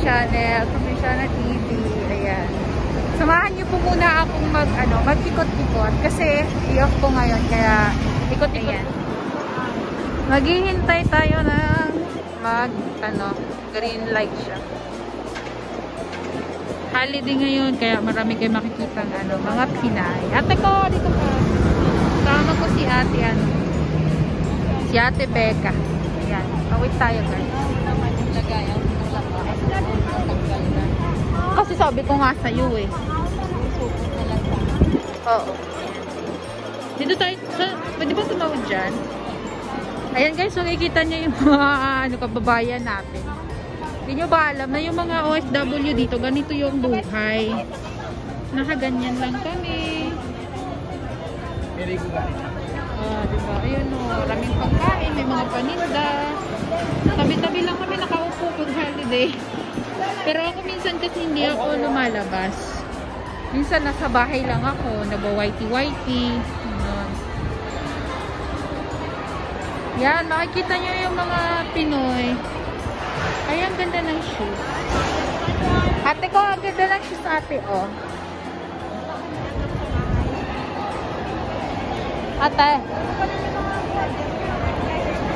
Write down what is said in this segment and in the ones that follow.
channel, Provinciana TV. Ayan. Samahan niyo po muna akong mag, ano, mag-ikot-ikot kasi i-off ko ngayon kaya ikot-ikot. Ayan. Maghihintay tayo ng mag, ano, green light siya. Holiday ngayon kaya marami kayo makikita ng ano, mga Pinay. Ate ko, dito ka. Kasama ko si ate, ano, si ate Becca. Ayan. Awit tayo guys. Kasi sabi ko nga sa'yo eh. Oo. Dito tayo, sa, pwede ba tumawid dyan? Ayan guys, so nakikita nyo yung mga ano, kababayan natin. Hindi nyo ba alam na yung mga OFW dito, ganito yung buhay. Nakaganyan lang kami. Ah, diba? Ayun o, maraming pagkain, may mga paninda. Tabi-tabi lang kami nakaupo pag holiday. Pero ako minsan kasi hindi ako lumalabas. Minsan nasa bahay lang ako, nagwa-whitey-whitey. Ganun. Yan, makikita nyo yung mga Pinoy. Ay, ang ganda ng shoes. Ate ko, ang ganda ng shoes ate, oh. Ate.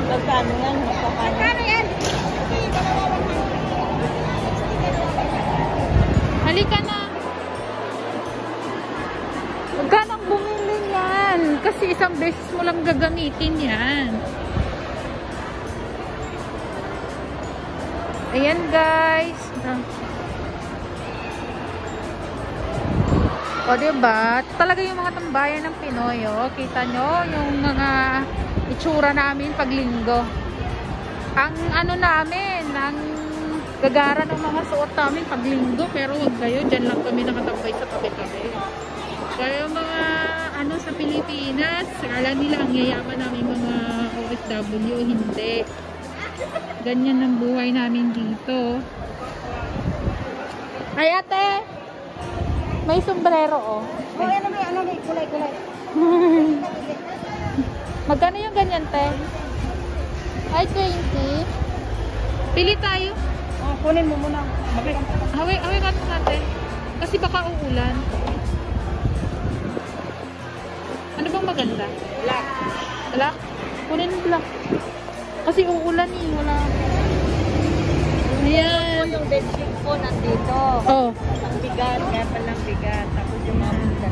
Magkano yan? Magkano yan? Halika na. Huwag ka nang bumili yan. Kasi isang beses mo lang gagamitin yan. Ayan guys. O diba? Talaga yung mga tambayan ng Pinoy. Oh. Kita nyo yung mga itsura namin pag linggo. Ang ano namin, ang gagara ng mga suot namin pag linggo. Pero wag kayo, dyan lang kami nakatambay sa tabi-tabi. Kaya mga ano sa Pilipinas, kala nila ang yayaman namin mga OFW, hindi. Ganyan ang buhay namin dito. Ay ate, may sombrero oh. Oh, ano ba? Ano ba? Kulay, kulay. Magkano yung ganyan te? Ay 20. Pili tayo. Oh, kunin mo muna. Hawi, hawi ka natin. Kasi baka uulan. Ano bang maganda? Black. Black? Kunin mo black. Kasi uulan eh. Wala. Ayan. yung bedsheet ko nandito. Oh. Ang bigat, kaya palang bigat. Tapos yung mga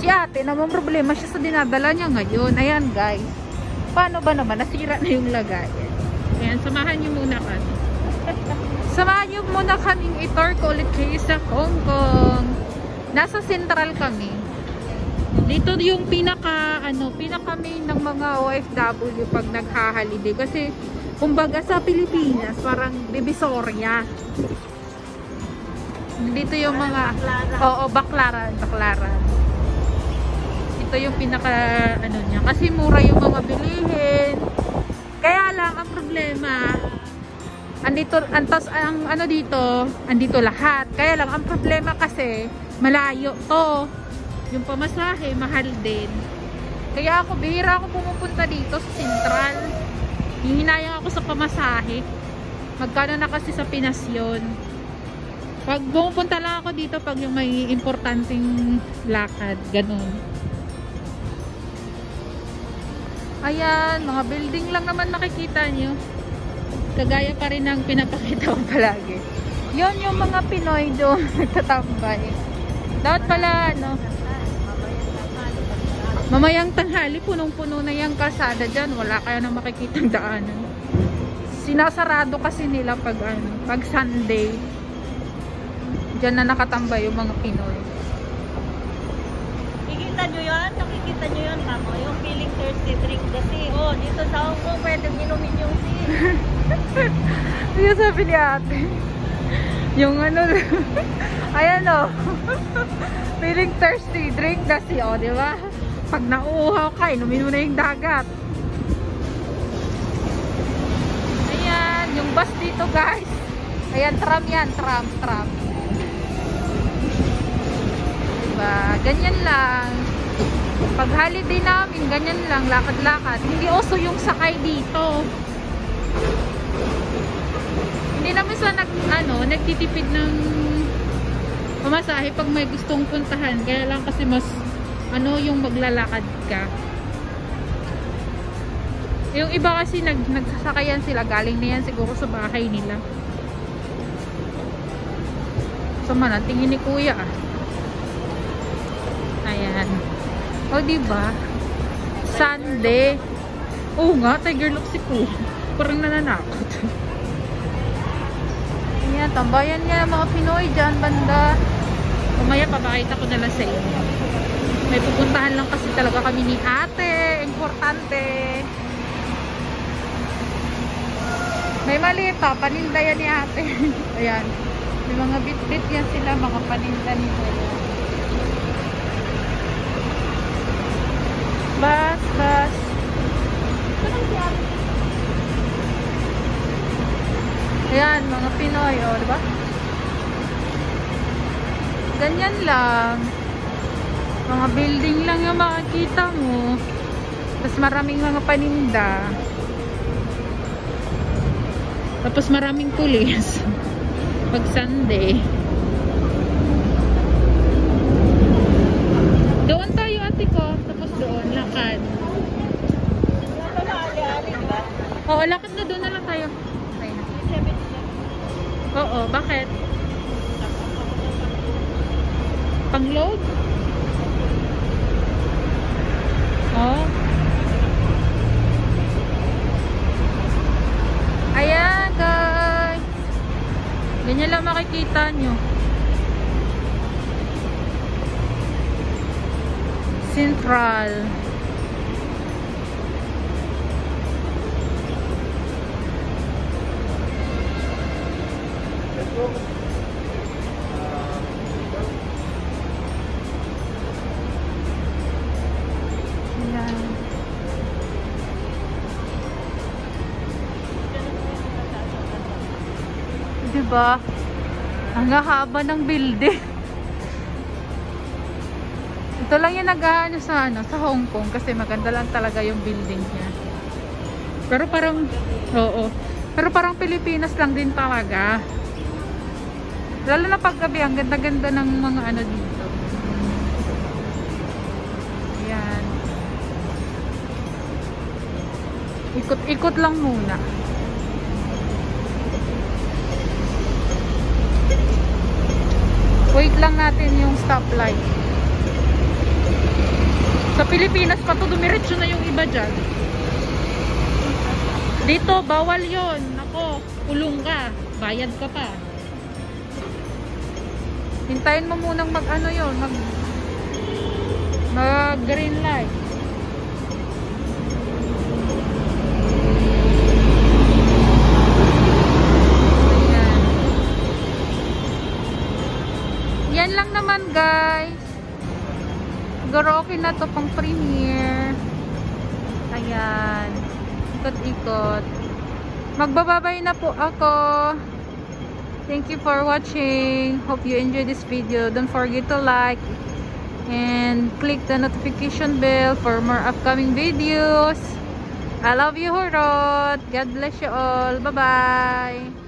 Si ate, naman problema siya sa dinadala niya ngayon. Ayan guys. Paano ba naman? Nasira na yung lagayan. Ayan, samahan niyo muna kami. Samahan niyo muna kaming i-tour ko ulit kayo sa Hong Kong. Nasa central kami. Dito yung pinaka, ano, pinaka main ng mga OFW pag naghahalide. Kasi, kumbaga sa Pilipinas, parang divisoria. Dito yung mga, oo, baklaran, baklaran. Ito yung pinaka, ano niya. Kasi mura yung mga bilihin. Kaya lang, ang problema, andito, antas, ang ano dito, andito lahat. Kaya lang, ang problema kasi, malayo to. Yung pamasahe, mahal din. Kaya ako, bihira ako pumupunta dito sa Central. Hihinayang ako sa pamasahe. Magkano na kasi sa Pinas yun. Pag pumupunta lang ako dito pag yung may importanteng lakad, ganun. Ayan, mga building lang naman nakikita nyo. Kagaya pa rin ng pinapakita ko palagi. Yon yung mga Pinoy doon nagtatambay. Dapat pala, ano, mamayang tanghali, punong-puno na yung kalsada dyan. Wala kayo na makikitang daanan. Sinasarado kasi nila pag, ano, pag Sunday. Diyan na nakatambay yung mga Pinoy. Kikita nyo yan? Nakikita nyo yan, mamo? Yung feeling thirsty drink kasi. Oh, dito sa Hong Kong, pwede inumin yung tea. Yung sabi ni ate. Yung ano, ayan o. Feeling thirsty, drink na si o, di ba? Pag nauuhaw ka, inumin mo na yung dagat. Ayan, yung bus dito guys. Ayan, tram yan, tram, tram. Diba? Ganyan lang. Pag holiday namin, ganyan lang, lakad-lakad. Hindi oso yung sakay dito. Hindi namin sa nag, nagtitipid ng pamasahe pag may gustong puntahan. Kaya lang kasi mas ano yung maglalakad ka. Yung iba kasi nag, nagsasakayan sila, galing na yan siguro sa bahay nila. So man, ang tingin ni kuya ah. Ayan. O, diba? Sunday. Oo nga, tiger look si kuya. Parang nananakot. Ayan, tambayan nga mga Pinoy dyan, banda. Umaya, papakita ko na lang sa inyo. May pupuntahan lang kasi talaga kami ni ate. Importante. May malita, paninda yan ni ate. Ayan. May mga bit-bit yan sila, mga paninda nila. Bus, bus. Ayan, mga Pinoy, o, diba? Ganyan lang. Mga building lang yung makikita mo. Tapos maraming mga paninda. Tapos maraming pulis. Pag Sunday. Doon tayo ate ko. Tapos doon, lakad. Wala pa ba ali-ali, di ba? Oo, lakad na doon na lang tayo. Ayan. 77. Oo, bakit? Pang-load? Oh. Ayan, guys. Ganyan lang makikita nyo. Central. Ayan. Diba? Ang haba ng building. Ito lang yung nag-ano sa, ano, sa Hong Kong kasi maganda lang talaga yung building niya. Pero parang, oo. Pero parang Pilipinas lang din talaga. Lalo na paggabi, ang ganda-ganda ng mga ano dito. Ayan. Ikot-ikot lang muna. Wait lang natin yung stoplight. Sa Pilipinas pa to, dumiretso na yung iba dyan. Dito, bawal yon. Ako, kulong ka. Bayad ka pa. Hintayin mo munang mag ano yon, mag mag green light. Ayan. Yan lang naman guys. Okay na to pang premiere. Ayan. Ikot-ikot. Magbababay na po ako. Thank you for watching. Hope you enjoyed this video. Don't forget to like and click the notification bell for more upcoming videos. I love you, Horot. God bless you all. Bye-bye.